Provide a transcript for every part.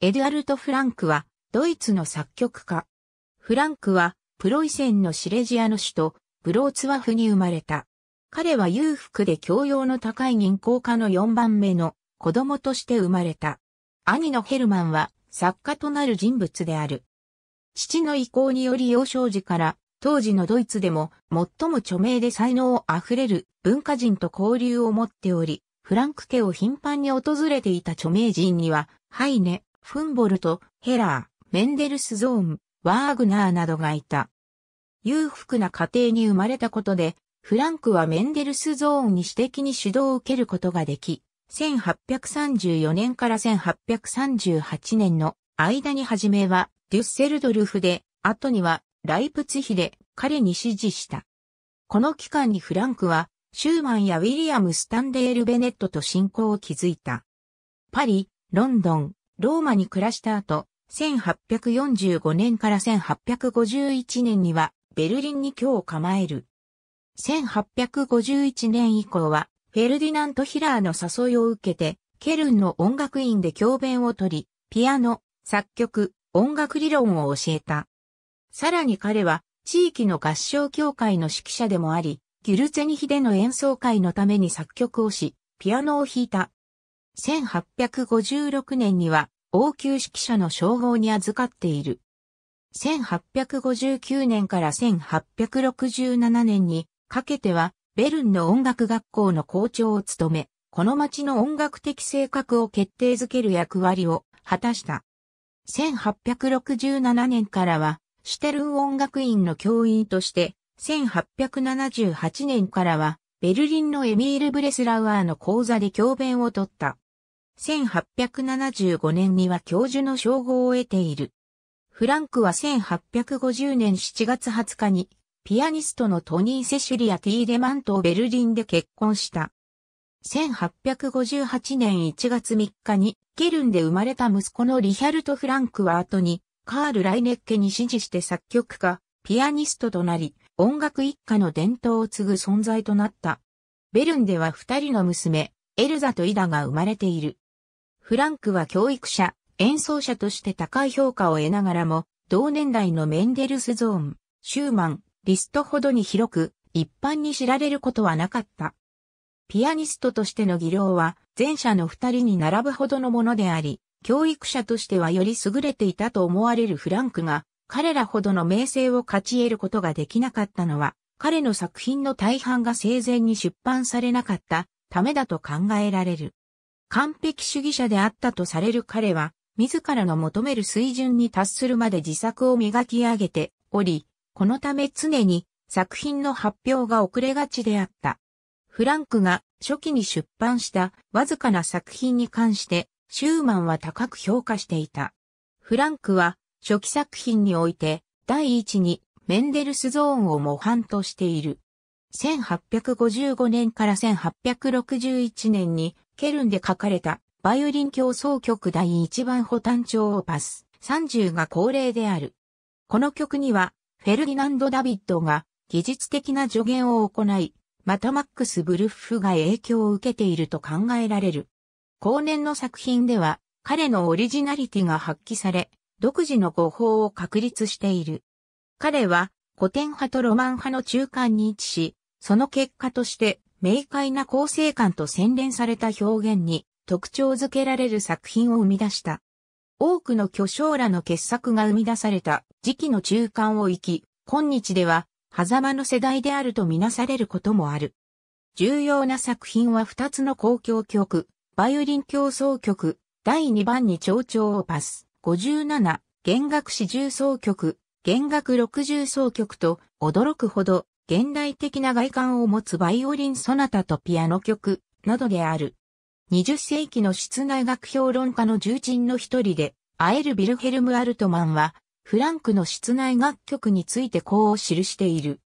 エドアルト・フランクは、ドイツの作曲家。フランクは、プロイセンのシレジアの首都、ブローツワフに生まれた。彼は裕福で教養の高い銀行家の4番目の子供として生まれた。兄のヘルマンは作家となる人物である。父の意向により幼少時から当時のドイツでも最も著名で才能あふれる文化人と交流を持っており、フランク家を頻繁に訪れていた著名人には、ハイネ、フンボルト、ヘラー、メンデルスゾーン、ワーグナーなどがいた。裕福な家庭に生まれたことで、フランクはメンデルスゾーンに私的に指導を受けることができ、1834年から1838年の間に初めはデュッセルドルフで、後にはライプツヒで彼に指示した。この期間にフランクはシューマンやウィリアム・スタンデール・ベネットと親交を築いた。パリ、ロンドン、ローマに暮らした後、1845年から1851年にはベルリンに居を構える。1851年以降はフェルディナント・ヒラーの誘いを受けてケルンの音楽院で教鞭を取り、ピアノ、作曲、音楽理論を教えた。さらに彼は地域の合唱協会の指揮者でもあり、ギュルツェニヒでの演奏会のために作曲をし、ピアノを弾いた。1856年には王宮指揮者の称号に預かっている。1859年から1867年にかけてはベルンの音楽学校の校長を務め、この町の音楽的性格を決定づける役割を果たした。1867年からはシュテルン音楽院の教員として1878年からは、ベルリンのエミール・ブレスラウアーの講座で教鞭を取った。1875年には教授の称号を得ている。フランクは1850年7月20日に、ピアニストのトニー・セシュリア・ティーデマンとベルリンで結婚した。1858年1月3日に、ケルンで生まれた息子のリヒャルト・フランクは後に、カール・ライネッケに指示して作曲家、ピアニストとなり、音楽一家の伝統を継ぐ存在となった。ベルンでは二人の娘、エルザとイダが生まれている。フランクは教育者、演奏者として高い評価を得ながらも、同年代のメンデルスゾーン、シューマン、リストほどに広く、一般に知られることはなかった。ピアニストとしての技量は、前者の二人に並ぶほどのものであり、教育者としてはより優れていたと思われるフランクが、彼らほどの名声を勝ち得ることができなかったのは、彼の作品の大半が生前に出版されなかったためだと考えられる。完璧主義者であったとされる彼は、自らの求める水準に達するまで自作を磨き上げており、このため常に作品の発表が遅れがちであった。フランクが初期に出版したわずかな作品に関して、シューマンは高く評価していた。フランクは初期作品において、第一にメンデルスゾーンを模範としている。1855年から1861年にケルンで書かれたバイオリン競争曲第一番補単調オーパス30が恒例である。この曲にはフェルディナンド・ダビッドが技術的な助言を行い、またマックス・ブルッフが影響を受けていると考えられる。後年の作品では彼のオリジナリティが発揮され、独自の語法を確立している。彼は古典派とロマン派の中間に位置し、その結果として明快な構成感と洗練された表現に特徴づけられる作品を生み出した。多くの巨匠らの傑作が生み出された時期の中間を生き、今日では狭間の世代であるとみなされることもある。重要な作品は2つの公共曲、バイオリン競争曲、第2番に蝶々をパス。57、弦楽四重奏曲、弦楽六重奏曲と驚くほど現代的な外観を持つバイオリンソナタとピアノ曲などである。20世紀の室内楽評論家の重鎮の一人で、アエル・ビルヘルム・アルトマンは、フランクの室内楽曲についてこう記している。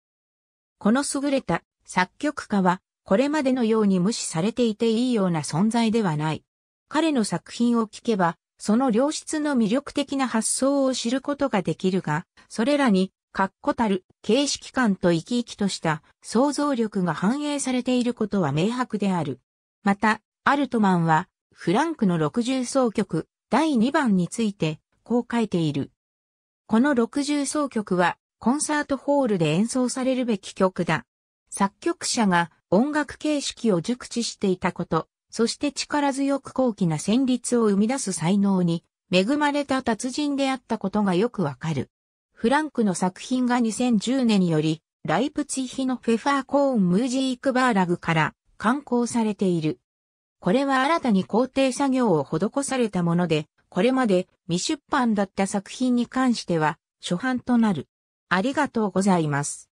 この優れた作曲家は、これまでのように無視されていていいような存在ではない。彼の作品を聴けば、その良質の魅力的な発想を知ることができるが、それらに、確固たる形式感と生き生きとした想像力が反映されていることは明白である。また、アルトマンは、フランクの60奏曲、第2番について、こう書いている。この60奏曲は、コンサートホールで演奏されるべき曲だ。作曲者が音楽形式を熟知していたこと、そして力強く高貴な旋律を生み出す才能に恵まれた達人であったことがよくわかる。フランクの作品が2010年により、ライプツィヒのフェファーコーンムージークバーラグから刊行されている。これは新たに工程作業を施されたもので、これまで未出版だった作品に関しては初版となる。ありがとうございます。